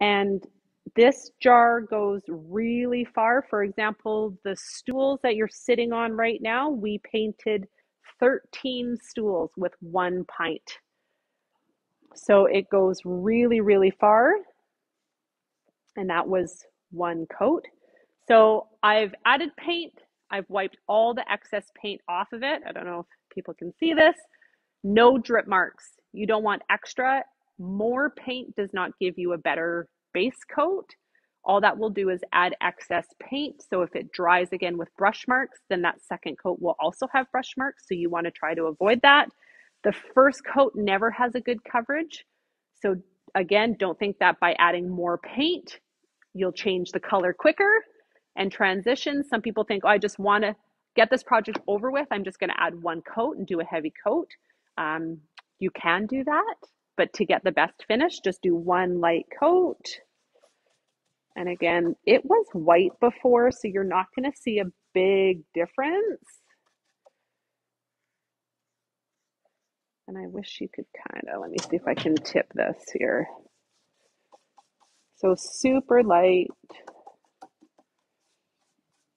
And this jar goes really far. For example, the stools that you're sitting on right now, we painted 13 stools with one pint. So it goes really, really far. And that was one coat. So I've added paint. I've wiped all the excess paint off of it. I don't know if people can see this. No drip marks. You don't want extra. More paint does not give you a better base coat. All that will do is add excess paint. So if it dries again with brush marks, then that second coat will also have brush marks. So you want to try to avoid that. The first coat never has a good coverage. So again, don't think that by adding more paint, you'll change the color quicker and transition. Some people think, oh, I just want to get this project over with. I'm just going to add one coat and do a heavy coat. Um, you can do that, but to get the best finish, just do one light coat. And again, it was white before, so you're not going to see a big difference. And I wish you could kind of, let me see if I can tip this here. So super light.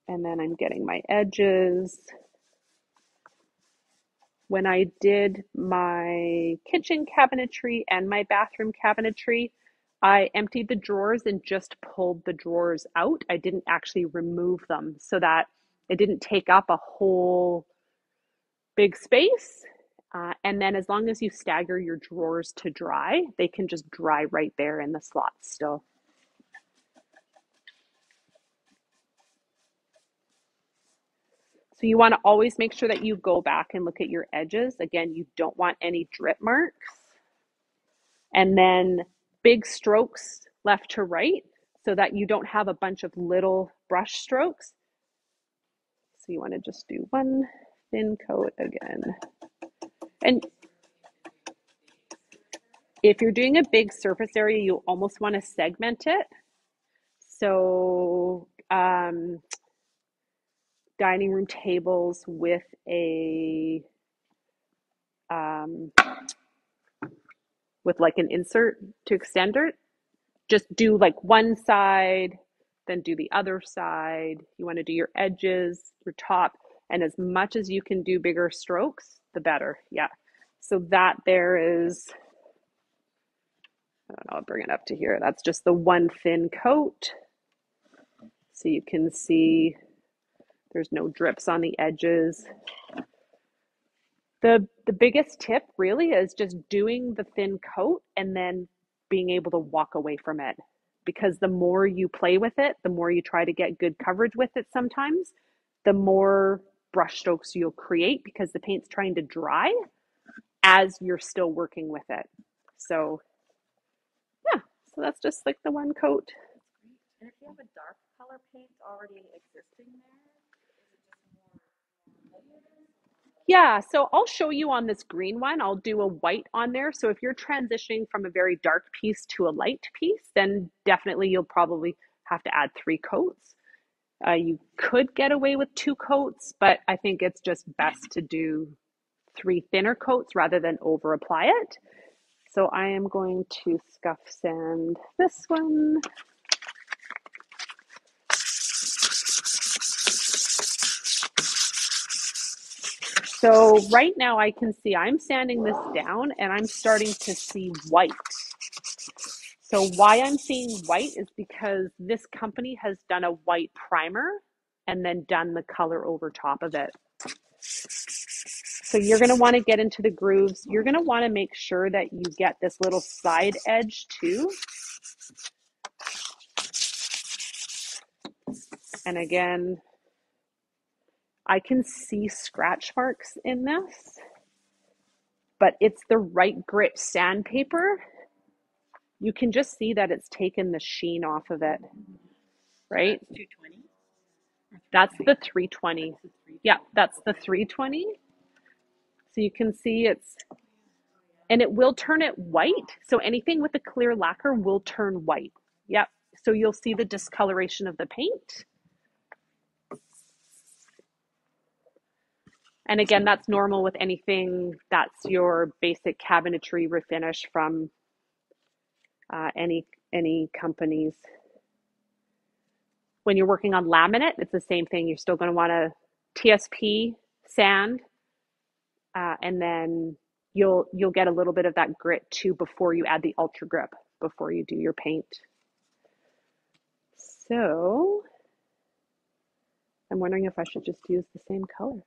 And then I'm getting my edges. When I did my kitchen cabinetry and my bathroom cabinetry, I emptied the drawers and just pulled the drawers out. I didn't actually remove them so that it didn't take up a whole big space. Uh, and then as long as you stagger your drawers to dry, they can just dry right there in the slots still. So you want to always make sure that you go back and look at your edges. Again, you don't want any drip marks. And then big strokes left to right so that you don't have a bunch of little brush strokes. So you want to just do one thin coat again. And if you're doing a big surface area, you almost want to segment it. So um, dining room tables with a um, with like an insert to extend it. Just do like one side, then do the other side. You want to do your edges, your top, and as much as you can do bigger strokes, the better. Yeah. So that there is, I don't know, I'll bring it up to here. That's just the one thin coat. So you can see there's no drips on the edges. The the biggest tip really is just doing the thin coat and then being able to walk away from it. Because the more you play with it, the more you try to get good coverage with it sometimes, the more brush strokes you'll create because the paint's trying to dry as you're still working with it. So yeah, so that's just like the one coat. And if you have a dark color paint already existing there, Yeah, so I'll show you on this green one. I'll do a white on there. So if you're transitioning from a very dark piece to a light piece, then definitely you'll probably have to add three coats. Uh, you could get away with two coats, but I think it's just best to do three thinner coats rather than over apply it. So I am going to scuff sand this one. So right now I can see I'm sanding this down and I'm starting to see white. So why I'm seeing white is because this company has done a white primer and then done the color over top of it. So you're going to want to get into the grooves. You're going to want to make sure that you get this little side edge too. And again, I can see scratch marks in this, but it's the right grit sandpaper. You can just see that it's taken the sheen off of it, right? that's 220. That's the 320. Yeah, that's the 320. So you can see it's, and it will turn it white. So anything with a clear lacquer will turn white. Yep. So you'll see the discoloration of the paint. And again, that's normal with anything that's your basic cabinetry refinish from uh, any any companies. When you're working on laminate, it's the same thing. You're still going to want to TSP sand, uh, and then you'll you'll get a little bit of that grit too before you add the ultra grip before you do your paint. So I'm wondering if I should just use the same color.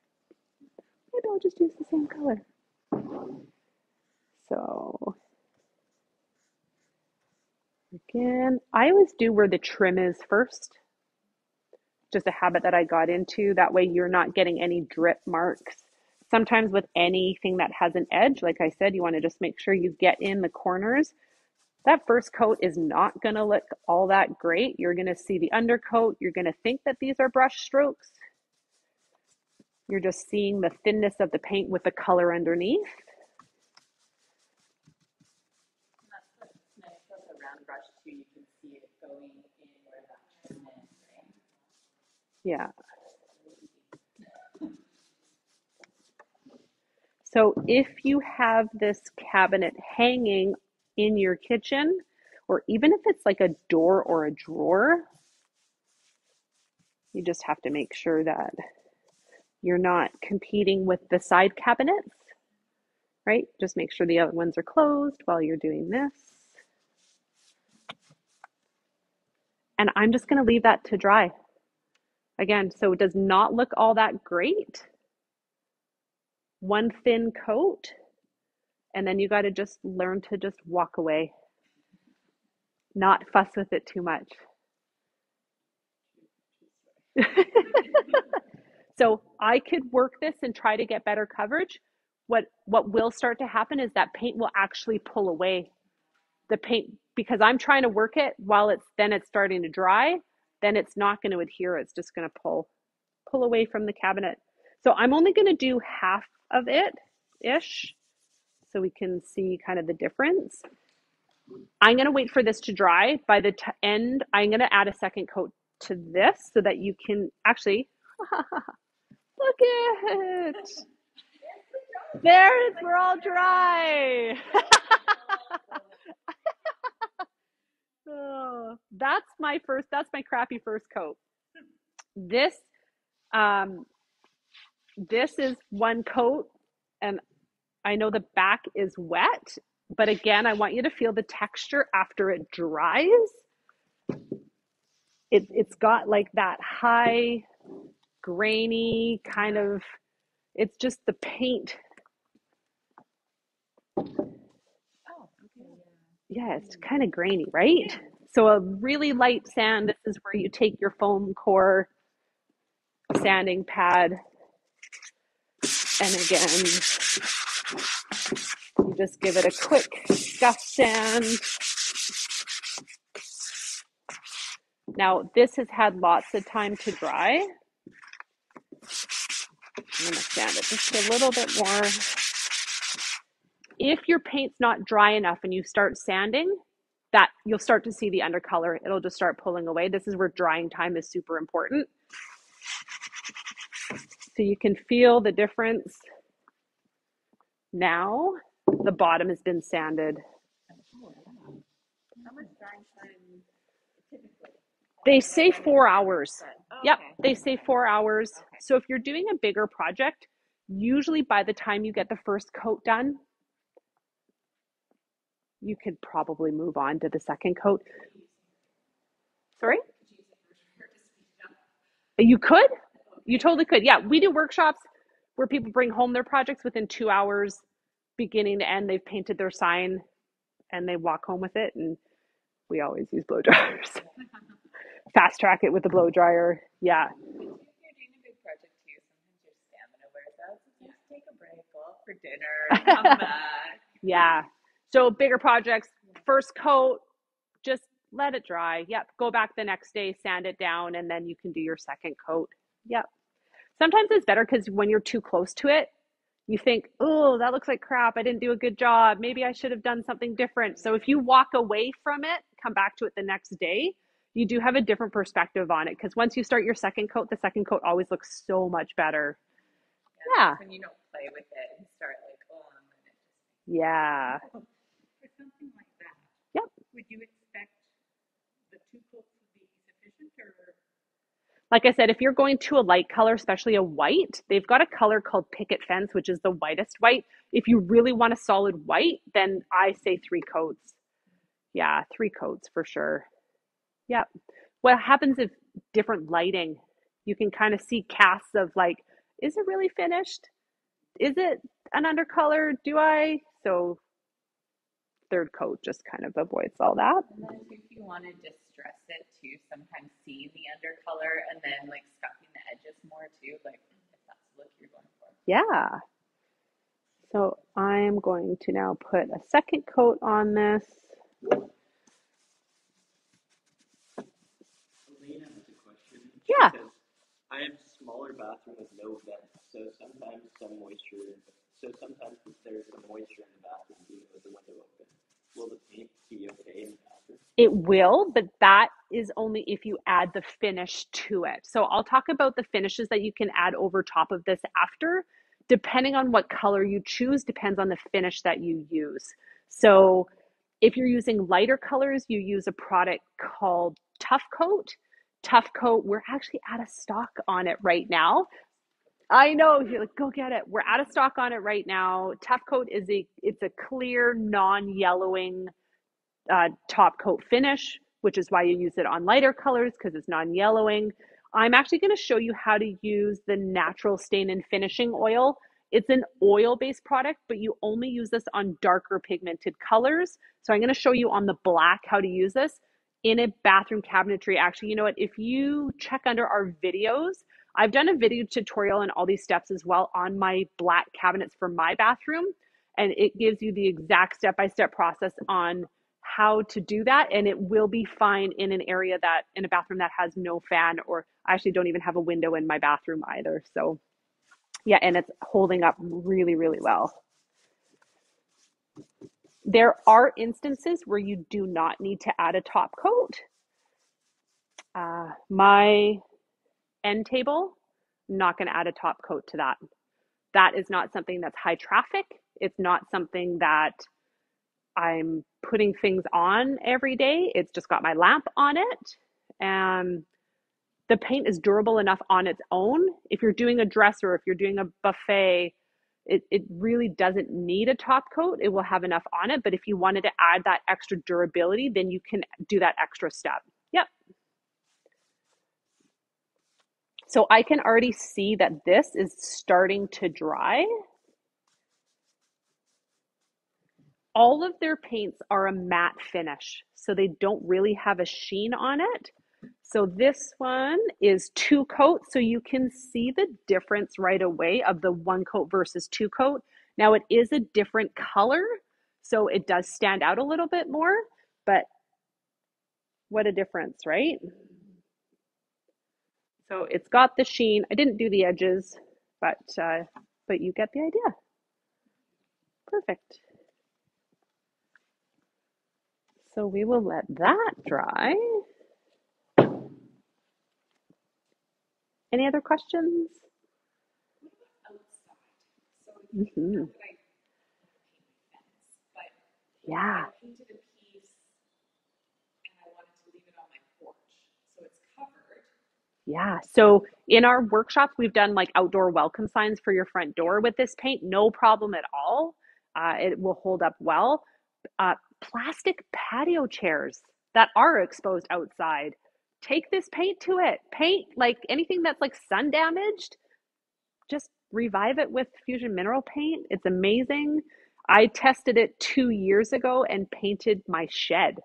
Maybe I'll just use the same color. So again, I always do where the trim is first. Just a habit that I got into. That way you're not getting any drip marks. Sometimes with anything that has an edge, like I said, you want to just make sure you get in the corners. That first coat is not going to look all that great. You're going to see the undercoat. You're going to think that these are brush strokes. You're just seeing the thinness of the paint with the color underneath. Yeah. So if you have this cabinet hanging in your kitchen, or even if it's like a door or a drawer, you just have to make sure that you're not competing with the side cabinets, right? Just make sure the other ones are closed while you're doing this. And I'm just going to leave that to dry. Again, so it does not look all that great. One thin coat, and then you got to just learn to just walk away, not fuss with it too much. so I could work this and try to get better coverage. What what will start to happen is that paint will actually pull away. The paint because I'm trying to work it while it's then it's starting to dry, then it's not going to adhere. It's just going to pull pull away from the cabinet. So I'm only going to do half of it ish so we can see kind of the difference. I'm going to wait for this to dry. By the end, I'm going to add a second coat to this so that you can actually look at it. There, it's, we're all dry. oh, that's my first, that's my crappy first coat. This, um, this is one coat and I know the back is wet, but again, I want you to feel the texture after it dries. It, it's got like that high, grainy kind of, it's just the paint. Oh, okay, Yeah, it's kind of grainy, right? So a really light sand, this is where you take your foam core sanding pad and again, you just give it a quick scuff sand. Now, this has had lots of time to dry. I'm to sand it just a little bit more. If your paint's not dry enough and you start sanding, that you'll start to see the undercolor. It'll just start pulling away. This is where drying time is super important. So you can feel the difference now. The bottom has been sanded. Oh, wow. How much drying time typically? They say four hours. But, Yep, okay, they say four hours. okay. So if you're doing a bigger project, usually by the time you get the first coat done, you could probably move on to the second coat. Sorry? You could? You totally could. Yeah, we do workshops where people bring home their projects within two hours, beginning to end. They've painted their sign and they walk home with it. And we always use blow dryers. Fast track it with the blow dryer. Yeah. You're doing a big project too, sometimes your stamina wears out. So just take a break, go out for dinner, come back. Yeah. So bigger projects, first coat, just let it dry. Yep. Go back the next day, sand it down, and then you can do your second coat. Yep. Sometimes it's better because when you're too close to it, you think, oh, that looks like crap. I didn't do a good job. Maybe I should have done something different. So if you walk away from it, come back to it the next day, you do have a different perspective on it. Because once you start your second coat, the second coat always looks so much better. Yeah. When you don't play with it and start like, oh, I'm gonna Yeah. For something like that. Yep. Would you expect the two coats would be sufficient or? Like I said, if you're going to a light color, especially a white, they've got a color called picket fence, which is the whitest white. If you really want a solid white, then I say three coats. Yeah, three coats for sure. Yeah. What happens if different lighting, you can kind of see casts of like, is it really finished? Is it an undercolor? Do I? So third coat just kind of avoids all that. And then if you want to distress it too, sometimes seeing the undercolor and then like scuffing the edges more too, like if that's the look you're going for. Yeah. So I'm going to now put a second coat on this. Elena has a question. She Yeah. I have a smaller bathroom with no vent, so sometimes some moisture, so sometimes there's some moisture in the bathroom even with the window open. Will the paint be okay in the bathroom? It will, but that is only if you add the finish to it. So I'll talk about the finishes that you can add over top of this after. Depending on what color you choose, depends on the finish that you use. So if you're using lighter colors, you use a product called Tough Coat. Tough Coat, we're actually out of stock on it right now. I know, you're like, go get it. We're out of stock on it right now. Tough Coat is a it's a clear, non-yellowing uh, top coat finish, which is why you use it on lighter colors because it's non-yellowing. I'm actually going to show you how to use the natural stain and finishing oil. It's an oil-based product, but you only use this on darker pigmented colors. So I'm going to show you on the black how to use this in a bathroom cabinetry. Actually, you know what? If you check under our videos, I've done a video tutorial on all these steps as well on my black cabinets for my bathroom. And it gives you the exact step-by-step process on how to do that and it will be fine in an area that in a bathroom that has no fan or I actually don't even have a window in my bathroom either so yeah and it's holding up really really well there are instances where you do not need to add a top coat uh, my end table not going to add a top coat to that that is not something that's high traffic it's not something that I'm putting things on every day. It's just got my lamp on it. And the paint is durable enough on its own. If you're doing a dresser, if you're doing a buffet, it, it really doesn't need a top coat. It will have enough on it. But if you wanted to add that extra durability, then you can do that extra step. Yep. So I can already see that this is starting to dry. all of their paints are a matte finish, so they don't really have a sheen on it. So this one is two coat, so you can see the difference right away of the one coat versus two coat. Now it is a different color, so it does stand out a little bit more, but what a difference, right? So it's got the sheen. I didn't do the edges, but uh, but you get the idea. Perfect. So we will let that dry. Any other questions? What about outside? So if you hmm know that I paint my fence, but Yeah, yeah. So in our workshops, we've done like outdoor welcome signs for your front door with this paint. No problem at all. Uh, it will hold up well. Uh, plastic patio chairs that are exposed outside. Take this paint to it. Paint like anything that's like sun damaged, just revive it with Fusion Mineral Paint. It's amazing. I tested it two years ago and painted my shed.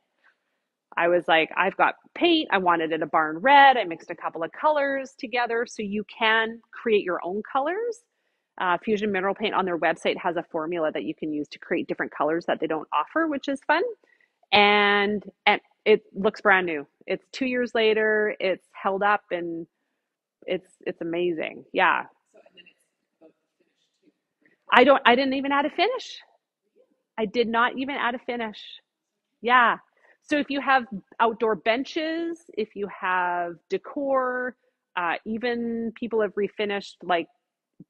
I was like, I've got paint. I wanted it a barn red. I mixed a couple of colors together so you can create your own colors. Uh, Fusion Mineral Paint on their website has a formula that you can use to create different colors that they don't offer, which is fun. And and it looks brand new. It's two years later. It's held up and it's it's amazing. Yeah, So, it's about the finish too. right? I don't. I didn't even add a finish. I did not even add a finish. Yeah. So if you have outdoor benches, if you have decor, uh, even people have refinished like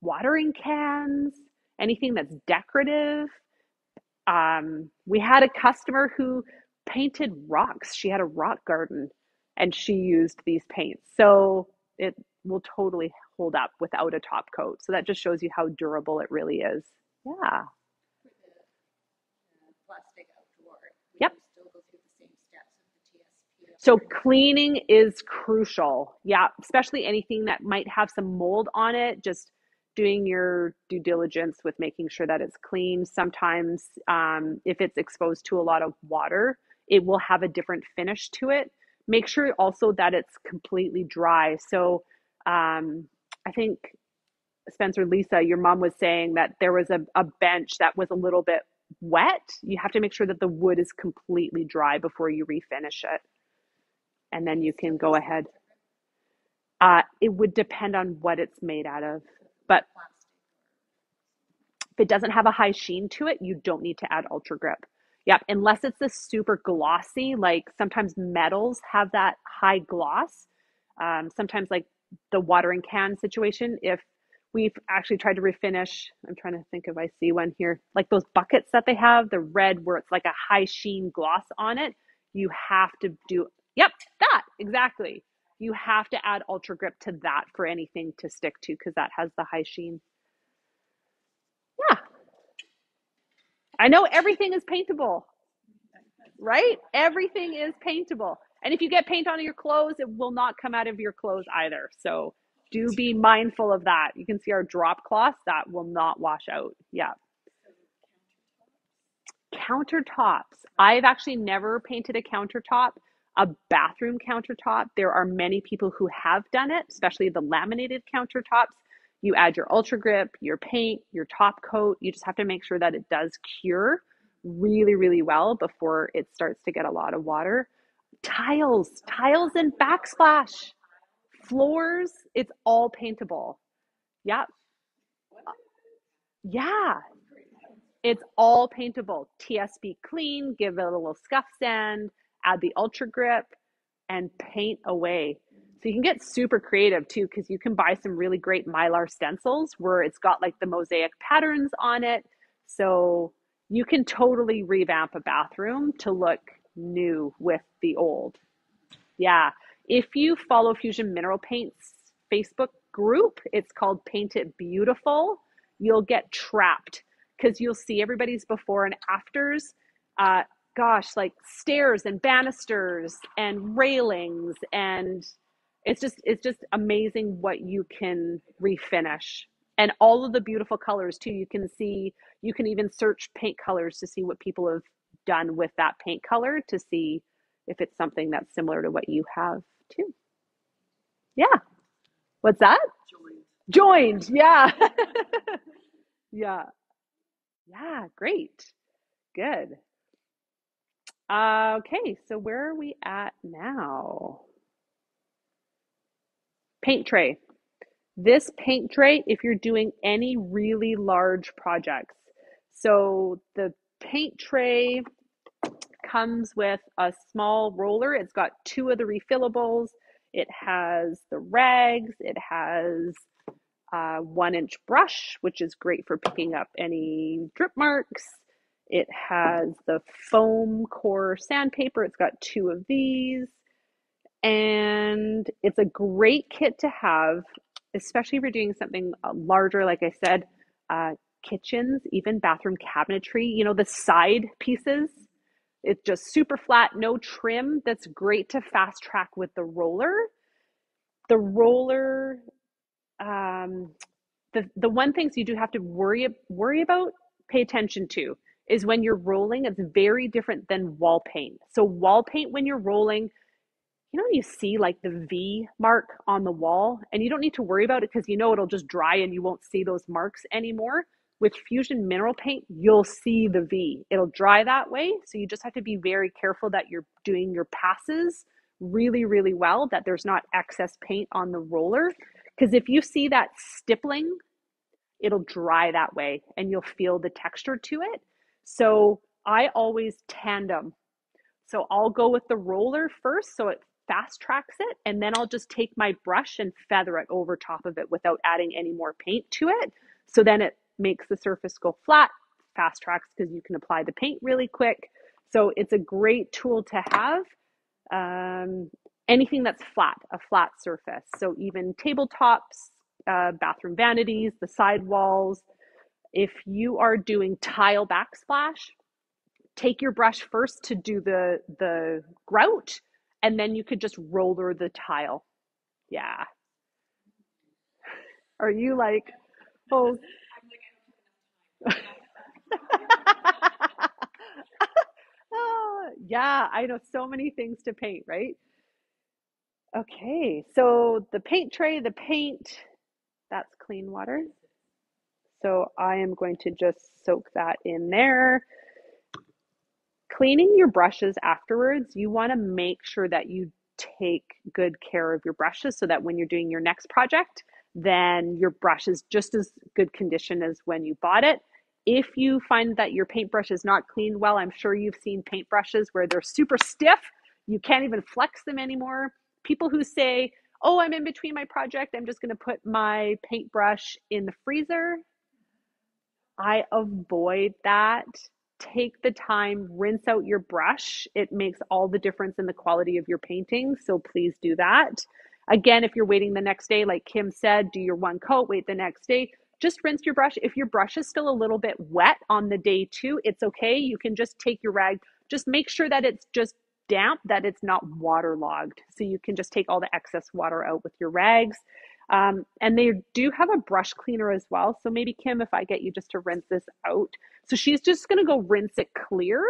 watering cans, anything that's decorative. Um, we had a customer who painted rocks. She had a rock garden and she used these paints. So it will totally hold up without a top coat. So that just shows you how durable it really is. Yeah. Yep. So cleaning is crucial. Yeah, especially anything that might have some mold on it, just doing your due diligence with making sure that it's clean. Sometimes um, if it's exposed to a lot of water, it will have a different finish to it. Make sure also that it's completely dry. So um, I think Spencer, Lisa, your mom was saying that there was a, a bench that was a little bit wet. You have to make sure that the wood is completely dry before you refinish it. And then you can go ahead. Uh, it would depend on what it's made out of. But if it doesn't have a high sheen to it, you don't need to add Ultra Grip. Yep, unless it's this super glossy, like sometimes metals have that high gloss. Um, sometimes, like the watering can situation, if we've actually tried to refinish, I'm trying to think if I see one here, like those buckets that they have, the red where it's like a high sheen gloss on it, you have to do, yep, that exactly. You have to add Ultra Grip to that for anything to stick to because that has the high sheen. Yeah, I know everything is paintable, right? Everything is paintable. And if you get paint on your clothes, it will not come out of your clothes either. So do be mindful of that. You can see our drop cloth that will not wash out. Yeah. Countertops. I've actually never painted a countertop, a bathroom countertop. There are many people who have done it, especially the laminated countertops. You add your ultra grip, your paint, your top coat. You just have to make sure that it does cure really, really well before it starts to get a lot of water. Tiles, tiles and backsplash, floors, it's all paintable. Yeah, yeah, it's all paintable. TSP clean, give it a little scuff sand, add the ultra grip, and paint away. So you can get super creative too, because you can buy some really great mylar stencils where it's got like the mosaic patterns on it. So you can totally revamp a bathroom to look new with the old. Yeah. If you follow Fusion Mineral Paints Facebook group, it's called Paint It Beautiful. You'll get trapped because you'll see everybody's before and afters. Uh, gosh, like stairs and banisters and railings and it's just it's just amazing what you can refinish. And all of the beautiful colors too. You can see you can even search paint colors to see what people have done with that paint color to see if it's something that's similar to what you have too. Yeah. What's that? Joined. Yeah. Yeah. Yeah great. Good. Uh, okay so where are we at now paint tray this paint tray if you're doing any really large projects. So the paint tray comes with a small roller. It's got two of the refillables. It has the rags. It has a one inch brush, which is great for picking up any drip marks. It has the foam core sandpaper. It's got two of these. And it's a great kit to have especially if you're doing something uh, larger, like I said, uh, kitchens, even bathroom cabinetry, you know, the side pieces, it's just super flat, no trim. That's great to fast track with the roller. The roller, um, the, the one things you do have to worry, worry about, pay attention to, is when you're rolling, it's very different than wall paint. So, wall paint, when you're rolling, you know, when you see like the V mark on the wall, and you don't need to worry about it because you know it'll just dry and you won't see those marks anymore. With Fusion mineral paint, you'll see the V. It'll dry that way. So you just have to be very careful that you're doing your passes really, really well, that there's not excess paint on the roller. Because if you see that stippling, it'll dry that way and you'll feel the texture to it. So I always tandem. So I'll go with the roller first so it fast tracks it and then I'll just take my brush and feather it over top of it without adding any more paint to it. So then it makes the surface go flat, fast tracks because you can apply the paint really quick. So it's a great tool to have. Um, anything that's flat, a flat surface. So even tabletops, uh, bathroom vanities, the side walls. If you are doing tile backsplash, take your brush first to do the the grout, and then you could just roller the tile. Yeah. Are you like, oh, Ah, yeah, I know so many things to paint, right? Okay, so the paint tray, the paint, that's clean water. So I am going to just soak that in there. Cleaning your brushes afterwards, you want to make sure that you take good care of your brushes so that when you're doing your next project, then your brush is just as good condition as when you bought it. If you find that your paintbrush is not cleaned well, I'm sure you've seen paintbrushes where they're super stiff. You can't even flex them anymore. People who say, Oh, I'm in between my project, I'm just going to put my paintbrush in the freezer. I avoid that. Take the time, rinse out your brush. It makes all the difference in the quality of your painting. So please do that. Again, if you're waiting the next day, like Kim said, do your one coat, wait the next day. Just rinse your brush. If your brush is still a little bit wet on the day two, it's okay. You can just take your rag, just make sure that it's just damp, that it's not waterlogged. So you can just take all the excess water out with your rags. Um, and they do have a brush cleaner as well. So maybe Kim, if I get you just to rinse this out. So she's just gonna go rinse it clear.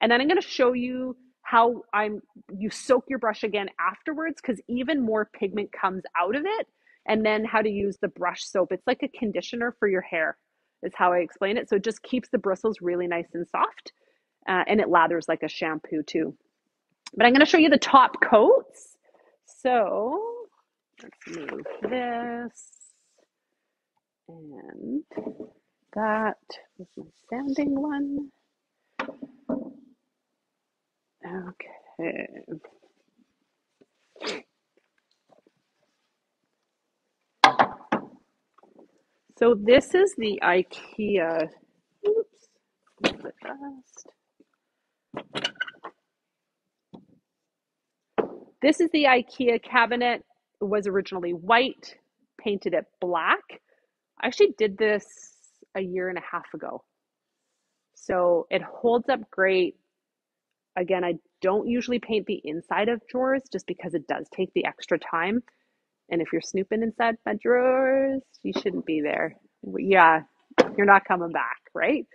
And then I'm gonna show you how I'm you soak your brush again afterwards because even more pigment comes out of it. And then how to use the brush soap. It's like a conditioner for your hair, is how I explain it. So it just keeps the bristles really nice and soft. Uh, and it lathers like a shampoo too. But I'm going to show you the top coats. So Let's move this. And that was my sanding one. Okay. So this is the IKEA. Oops. Move it fast. This is the IKEA cabinet was originally white, painted it black. I actually did this a year and a half ago. So it holds up great. Again, I don't usually paint the inside of drawers just because it does take the extra time. And if you're snooping inside my drawers, you shouldn't be there. Yeah, you're not coming back, right?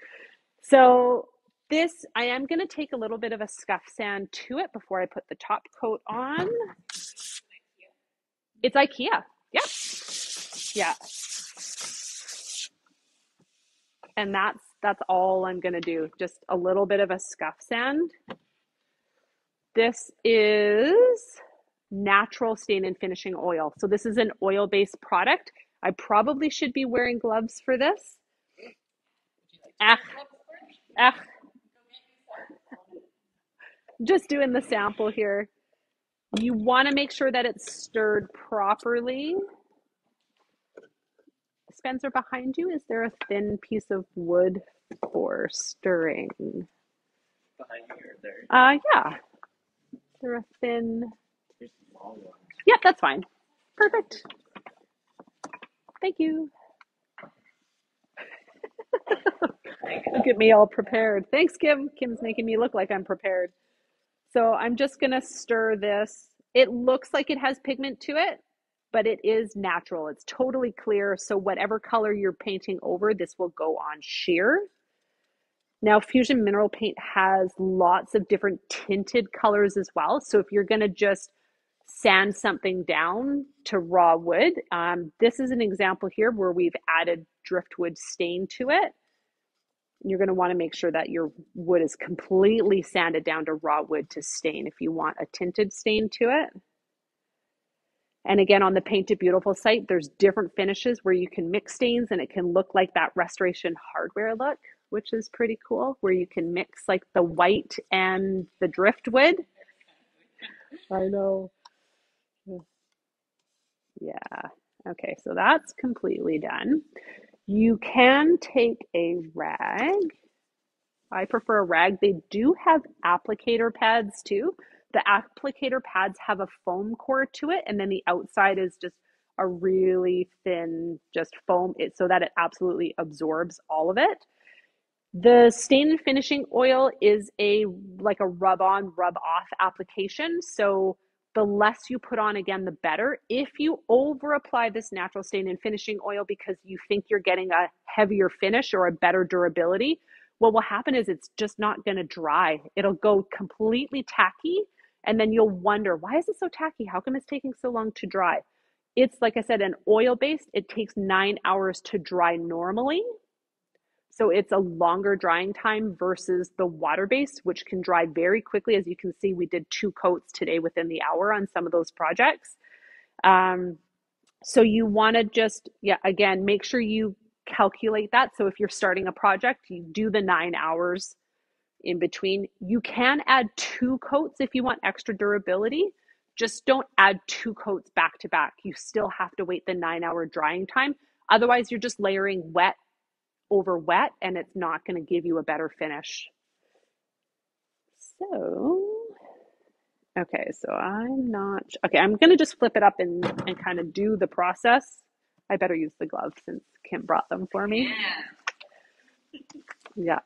So this, I am going to take a little bit of a scuff sand to it before I put the top coat on. It's IKEA. Yeah. Yeah. And that's that's all I'm going to do. Just a little bit of a scuff sand. This is natural stain and finishing oil. So this is an oil-based product. I probably should be wearing gloves for this. Ach, ach. Just doing the sample here. You want to make sure that it's stirred properly. Spencer, behind you, is there a thin piece of wood for stirring? Behind you or there? Uh, yeah. Is there a thin? There's ones. Yep, that's fine. Perfect. Thank you. Look at me all prepared. Thanks, Kim. Kim's making me look like I'm prepared. So I'm just to stir this. It looks like it has pigment to it, but it is natural. It's totally clear. So whatever color you're painting over, this will go on sheer. Now, Fusion Mineral Paint has lots of different tinted colors as well. So if you're to just sand something down to raw wood, um, this is an example here where we've added driftwood stain to it. You're going to want to make sure that your wood is completely sanded down to raw wood to stain if you want a tinted stain to it. And again, on the Paint It Beautiful site, there's different finishes where you can mix stains and it can look like that restoration hardware look, which is pretty cool, where you can mix like the white and the driftwood. I know. Yeah. Okay, so that's completely done. You can take a rag. I prefer a rag. They do have applicator pads too. the applicator pads have a foam core to it, and then the outside is just a really thin, just foam, it so that it absolutely absorbs all of it. The stain and finishing oil is a like a rub on, rub off application. So the less you put on again, the better. If you over apply this natural stain and finishing oil because you think you're getting a heavier finish or a better durability, what will happen is it's just not going to dry. It'll go completely tacky. And then you'll wonder, why is it so tacky? How come it's taking so long to dry? It's like I said, an oil based, it takes nine hours to dry normally. So it's a longer drying time versus the water base, which can dry very quickly. As you can see, we did two coats today within the hour on some of those projects. Um, so you want to just, yeah, again, make sure you calculate that. So if you're starting a project, you do the nine hours in between. You can add two coats if you want extra durability. Just don't add two coats back to back. You still have to wait the nine hour drying time. Otherwise, you're just layering wet over wet and it's not going to give you a better finish. So, okay, so I'm not, okay, I'm going to just flip it up and, and kind of do the process. I better use the gloves since Kim brought them for me. Yeah. yeah.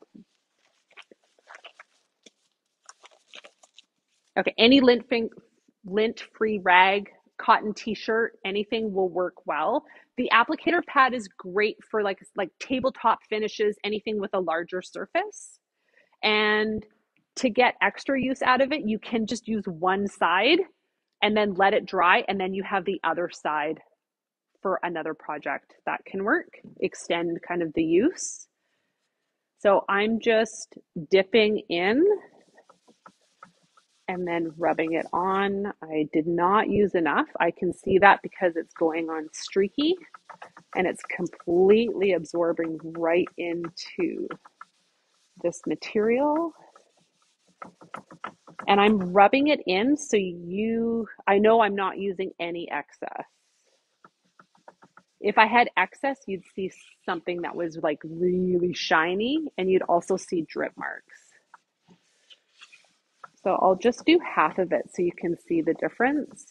Okay, any lint, lint free rag, cotton t-shirt, anything will work well. The applicator pad is great for like like tabletop finishes, anything with a larger surface. And to get extra use out of it, you can just use one side and then let it dry and then you have the other side for another project that can work, extend kind of the use. So I'm just dipping in and then rubbing it on. I did not use enough. I can see that because it's going on streaky and it's completely absorbing right into this material. And I'm rubbing it in so you, I know I'm not using any excess. If I had excess, you'd see something that was like really shiny and you'd also see drip marks. So I'll just do half of it so you can see the difference.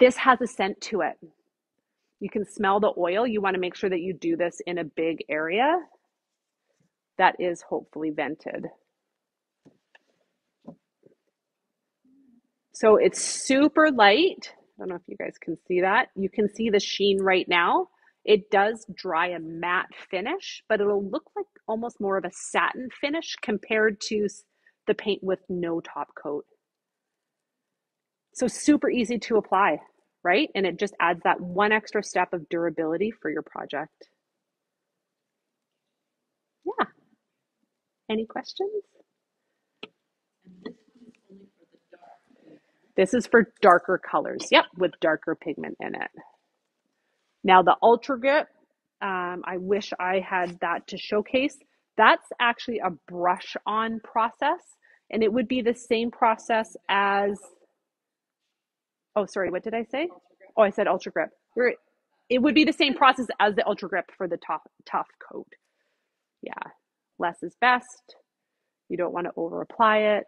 This has a scent to it. You can smell the oil. You want to make sure that you do this in a big area that is hopefully vented. So it's super light. I don't know if you guys can see that. You can see the sheen right now. It does dry a matte finish, but it'll look like almost more of a satin finish compared to the paint with no top coat. So super easy to apply, right? And it just adds that one extra step of durability for your project. Yeah. Any questions? This is for darker colors. Yep, with darker pigment in it. Now the Ultra Grip, um, I wish I had that to showcase. That's actually a brush on process and it would be the same process as, oh, sorry, what did I say? Oh, I said Ultra Grip. We're, It would be the same process as the Ultra Grip for the tough, tough coat. Yeah, less is best. You don't want to over apply it.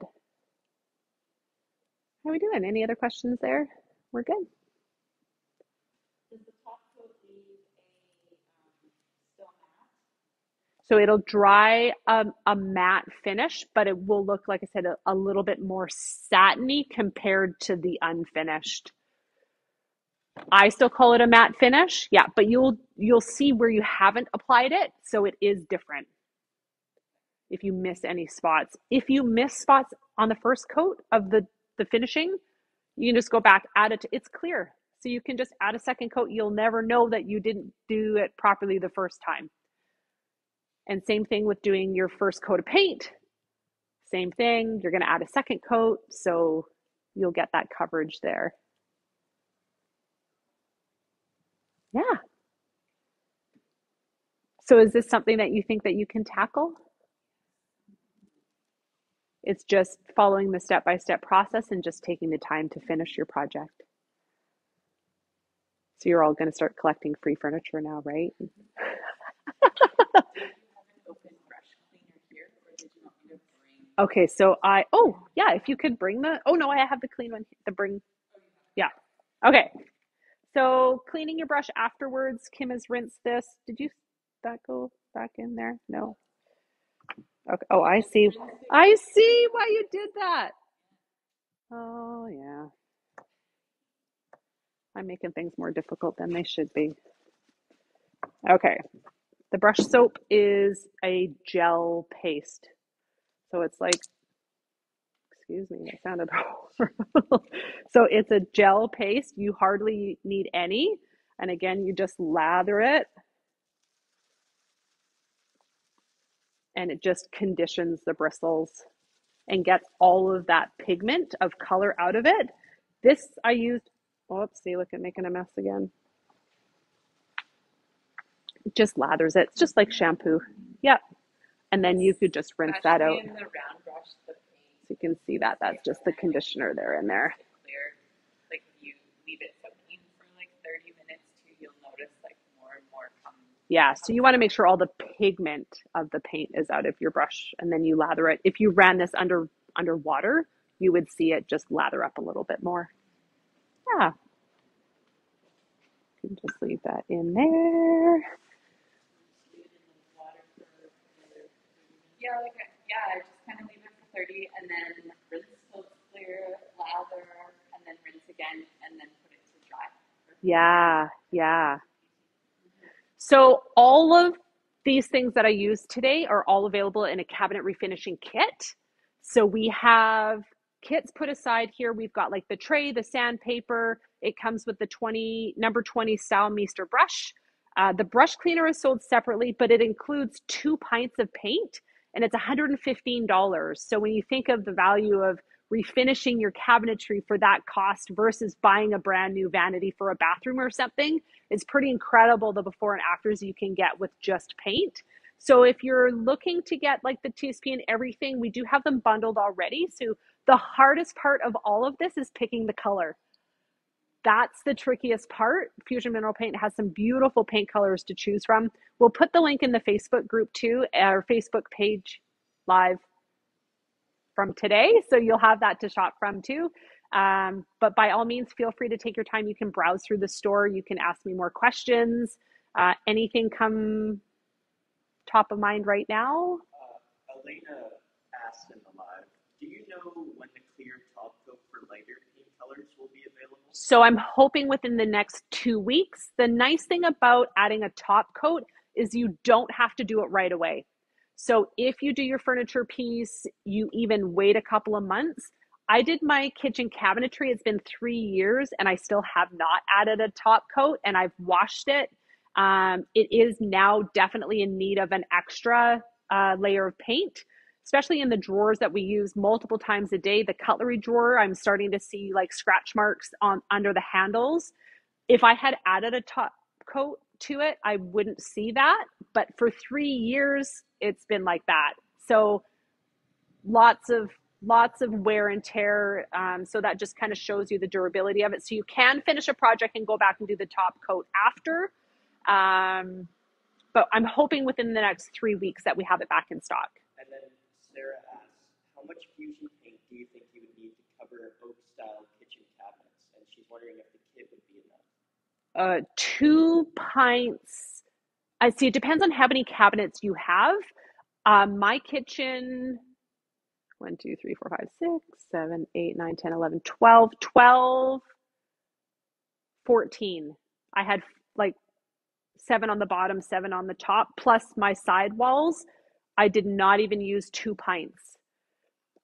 How are we doing? Any other questions there? We're good. So it'll dry a, matte finish, but it will look, like I said, a, a little bit more satiny compared to the unfinished. I still call it a matte finish. Yeah, but you'll you'll see where you haven't applied it, so it is different. If you miss any spots. If you miss spots on the first coat of the the finishing, you can just go back, add it. To, it's clear. So you can just add a second coat. You'll never know that you didn't do it properly the first time. And same thing with doing your first coat of paint. Same thing, you're going to add a second coat, so you'll get that coverage there. Yeah. So is this something that you think that you can tackle? It's just following the step-by-step process and just taking the time to finish your project. So you're all going to start collecting free furniture now, right? Okay, so I, oh, yeah, if you could bring the, oh no, I have the clean one, the bring, yeah. Okay, so cleaning your brush afterwards, Kim has rinsed this. Did you, that go back in there? No. Okay, oh, I see. I see why you did that. Oh, yeah. I'm making things more difficult than they should be. Okay, the brush soap is a gel paste. So it's like excuse me, that sounded horrible. so it's a gel paste. You hardly need any. And again, you just lather it and it just conditions the bristles and gets all of that pigment of color out of it. This I used, oops, see, look at making a mess again. It just lathers it. It's just like shampoo. Yep. And then you could just rinse that out. In the round brush, So you can see that. That's just the conditioner there in there. makes it clear. Like you leave it soaking for like 30 minutes too, you'll notice like more and more. Yeah, so you want to make sure all the pigment of the paint is out of your brush and then you lather it. If you ran this under under water, you would see it just lather up a little bit more. Yeah, you can just leave that in there. Leave it in the water for another 30 minutes. Yeah, like yeah, I just kind of leave it for 30 and then rinse till it's clear, lather, and then rinse again, and then put it to dry. Yeah, yeah. So all of these things that I used today are all available in a cabinet refinishing kit. So we have kits put aside here. We've got like the tray, the sandpaper. It comes with the 20 number 20 Staalmeester brush. Uh, the brush cleaner is sold separately, but it includes two pints of paint and it's $115. So when you think of the value of refinishing your cabinetry for that cost versus buying a brand new vanity for a bathroom or something, it's pretty incredible the before and afters you can get with just paint. So if you're looking to get like the TSP and everything, we do have them bundled already. So the hardest part of all of this is picking the color. That's the trickiest part. Fusion Mineral Paint has some beautiful paint colors to choose from. We'll put the link in the Facebook group too, our Facebook page live from today. So you'll have that to shop from too. Um, but by all means, feel free to take your time. You can browse through the store. You can ask me more questions. Uh, anything come top of mind right now? Uh, Elena asked in the live, do you know when the clear top coat for lighter will be available? So I'm hoping within the next two weeks. The nice thing about adding a top coat is you don't have to do it right away. So if you do your furniture piece, you even wait a couple of months. I did my kitchen cabinetry. It's been three years and I still have not added a top coat and I've washed it. Um, it is now definitely in need of an extra uh, layer of paint, especially in the drawers that we use multiple times a day. The cutlery drawer, I'm starting to see like scratch marks on under the handles. If I had added a top coat to it, I wouldn't see that. But for three years, it's been like that. So lots of lots of wear and tear. Um, so that just kind of shows you the durability of it. So you can finish a project and go back and do the top coat after. Um, but I'm hoping within the next three weeks that we have it back in stock. Sarah asks, how much fusion paint do you think you would need to cover oak style kitchen cabinets? And she's wondering if the kit would be enough. Uh, two pints. I see. It depends on how many cabinets you have. Um, my kitchen, one, two, three, four, five, six, seven, eight, nine, 10, 11, 12, 12, 14. I had like seven on the bottom, seven on the top, plus my side walls. I did not even use two pints.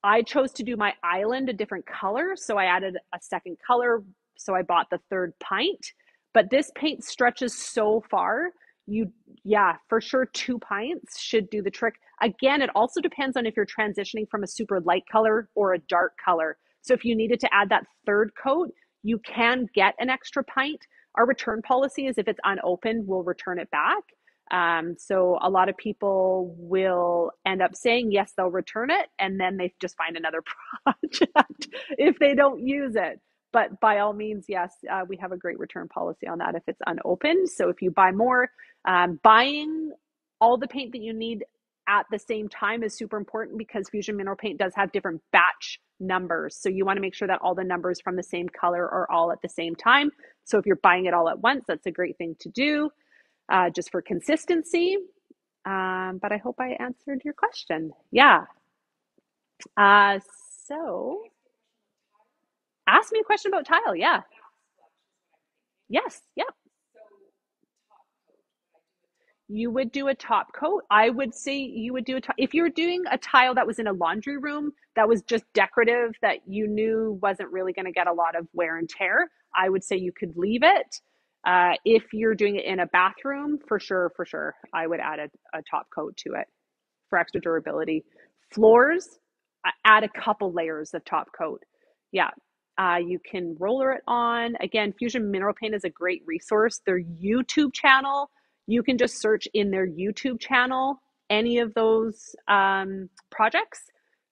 I chose to do my island a different color, so I added a second color. So I bought the third pint. But this paint stretches so far. You, yeah, for sure, two pints should do the trick. Again, it also depends on if you're transitioning from a super light color or a dark color. So if you needed to add that third coat, you can get an extra pint. Our return policy is if it's unopened, we'll return it back. Um, so a lot of people will end up saying yes, they'll return it, and then they just find another project if they don't use it. But by all means, yes, uh, we have a great return policy on that if it's unopened. So if you buy more, um, buying all the paint that you need, at the same time is super important because Fusion Mineral Paint does have different batch numbers. So you want to make sure that all the numbers from the same color are all at the same time. So if you're buying it all at once, that's a great thing to do uh, just for consistency. Um, but I hope I answered your question. Yeah. Uh, so ask me a question about tile. Yeah. Yes. Yep. You would do a top coat. I would say you would do a top. If you're doing a tile that was in a laundry room that was just decorative that you knew wasn't really going to get a lot of wear and tear, I would say you could leave it. Uh, if you're doing it in a bathroom, for sure, for sure, I would add a, a top coat to it for extra durability. Floors, add a couple layers of top coat. Yeah, uh, you can roller it on. Again, Fusion Mineral Paint is a great resource. Their YouTube channel you can just search in their YouTube channel any of those um, projects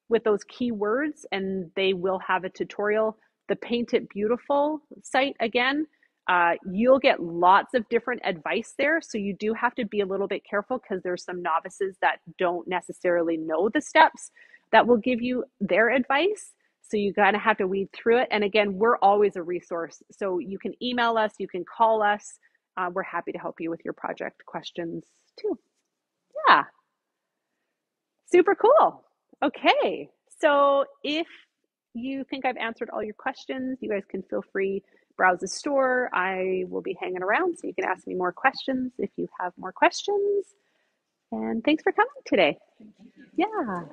with those keywords, and they will have a tutorial. The Paint It Beautiful site, again, uh, you'll get lots of different advice there. So you do have to be a little bit careful because there's some novices that don't necessarily know the steps that will give you their advice. So you kind of have to weed through it. And again, we're always a resource. So you can email us, you can call us uh, we're happy to help you with your project questions too. Yeah, super cool. Okay, so if you think I've answered all your questions, you guys can feel free browse the store. I will be hanging around so you can ask me more questions if you have more questions. And thanks for coming today. Yeah.